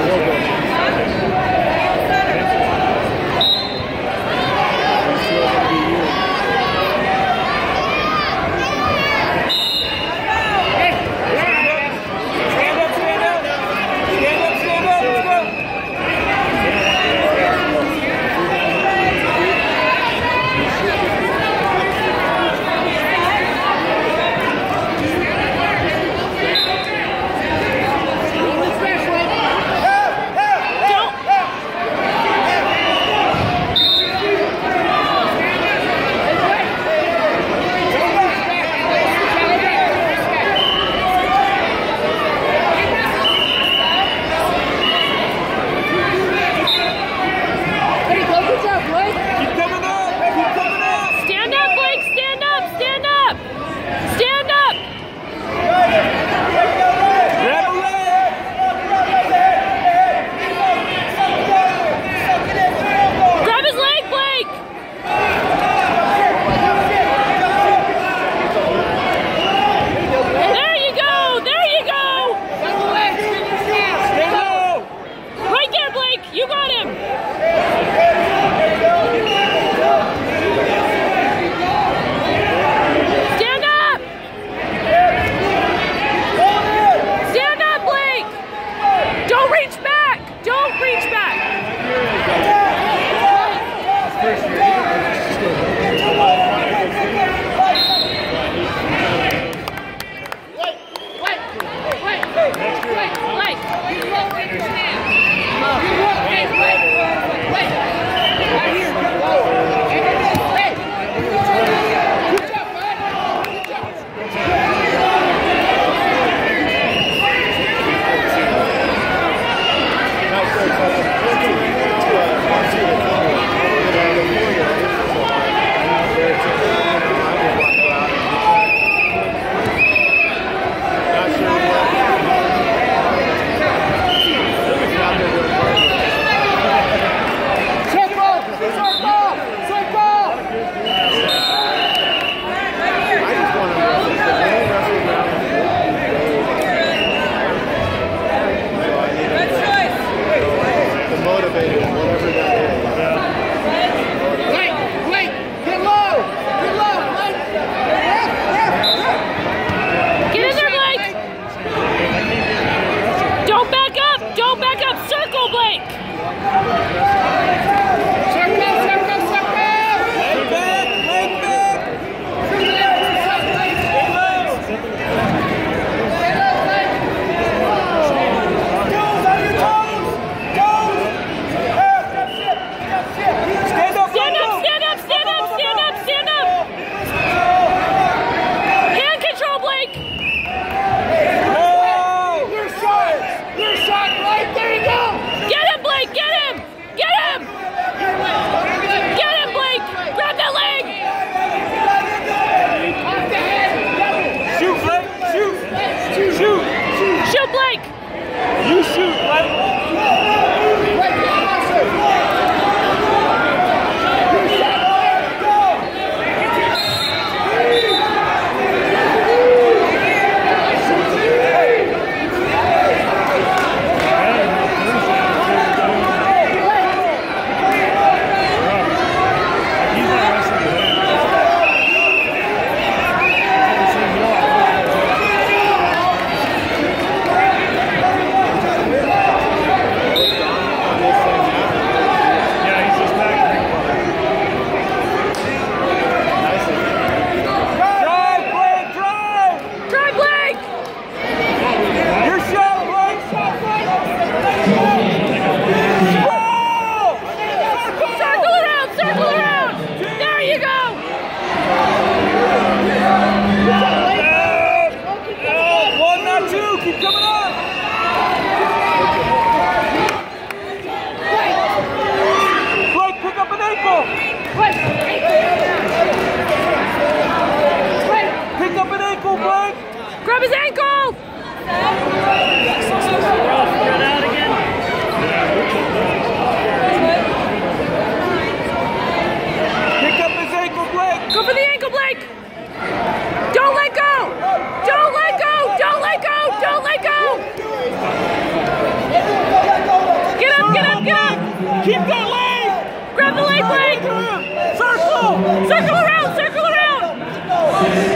Stand Motivated, Keep that leg! Grab the leg, leg! Circle! Circle around! Circle around!